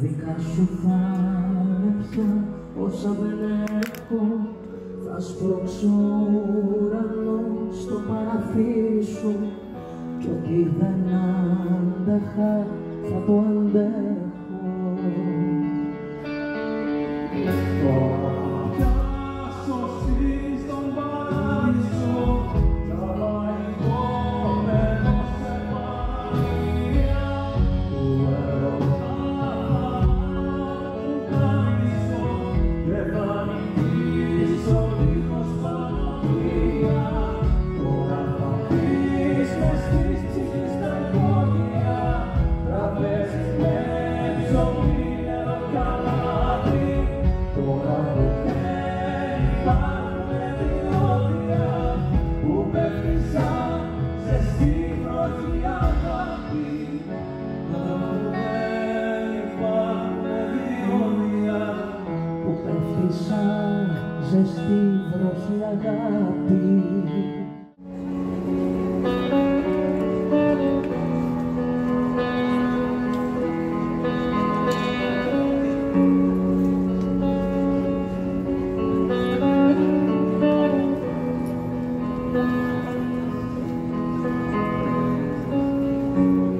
Δικά σου θα είναι πια όσα δεν έχω Θα σπρώξω ουρανό στο παραθύρι σου. Κι ό,τι δεν άντεχα θα το αντέχω αγάπη.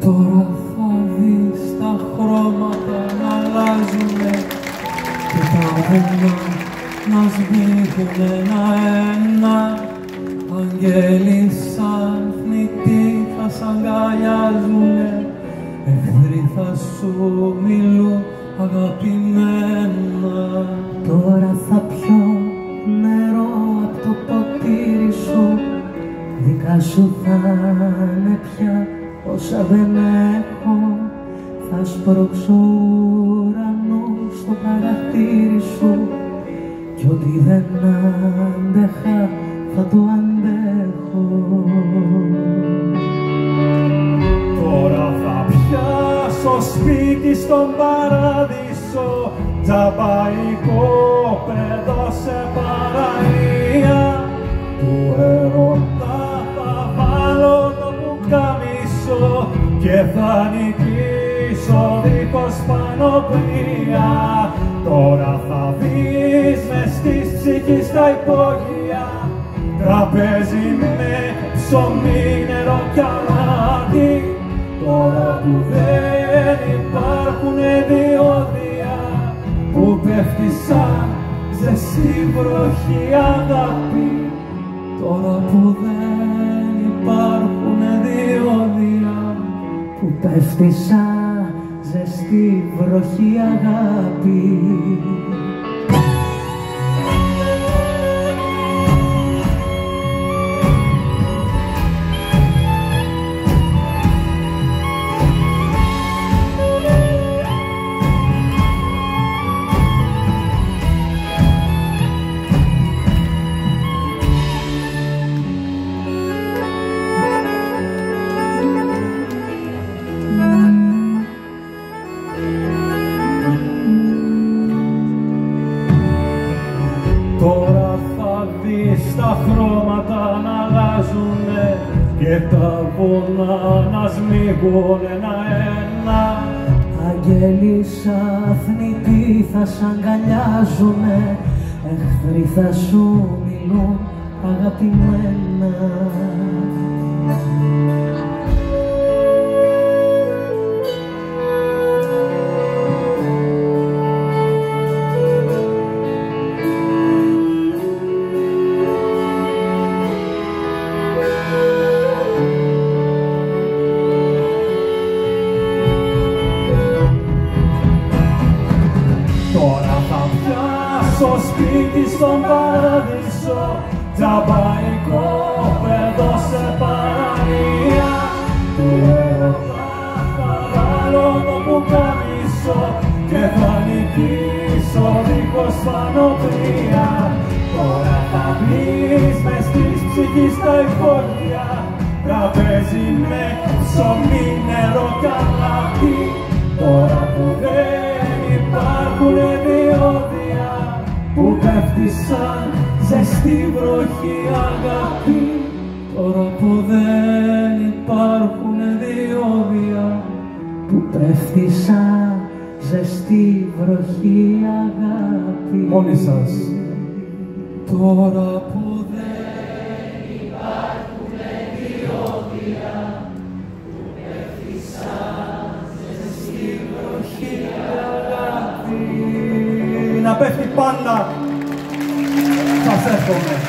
Τώρα θα δεις τα χρώματα να αλλάζουνε και τα βουνά να σμίγουν ένα-ένα αγγέλοι σαν θνητοί θα σ' αγκαλιάζουνε. Εχθροί θα σου μιλούν αγαπημένα. Τώρα θα πιω νερό από το ποτήρι σου. Δικά σου θα είναι πια όσα δεν έχω. Θα σπρώξω ουρανό στο παραθύρι σου Κι ό,τι δεν άντεχα θα το αντέχω. Τώρα θα πιάσω σπίτι στον παράδεισο Τζαμπαϊκό παιδό σε παραλία. Του έρωτα θα βάλω το πουκάμισο Και θα νικήσω δίχως πανοπλία Τώρα θα δεις μες της ψυχής τα υπόγεια. Τραπέζι με ψωμί, νερό κι αλάτι Τώρα που δεν υπάρχουνε διόδια Που πέφτει σαν ζεστή βροχή αγάπη. Τώρα που δεν υπάρχουνε διόδια που πέφτει σαν ζεστή βροχή αγάπη και τα βουνά να σμίγουν ένα-ένα Αγγέλοι σαφνητοί θα σ' αγκαλιάζουνε. Εχθροί θα σου μιλούν αγαπημένα στο σπίτι στον παράδεισο τζαμπαϊκό παιδό σε παραλία. Του έρωτα θα βάλω το πουκάμισο και θα νικήσω δίχως πανοπλία. Τώρα θα βρεις μες της ψυχής τα υπόλοιπα τραπέζι με ψωμί νερό καλάθι τώρα που δεν υπάρχουνε διόδια πέφτει σαν ζεστή βροχή αγάπη. Τώρα που δεν υπάρχουν διόδια που πέφτει σαν ζεστή βροχή αγάπη. Μόνοι σας. Τώρα που να πέφτει πάντα. Σας εύχομαι.